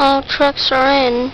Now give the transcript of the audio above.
All trucks are in.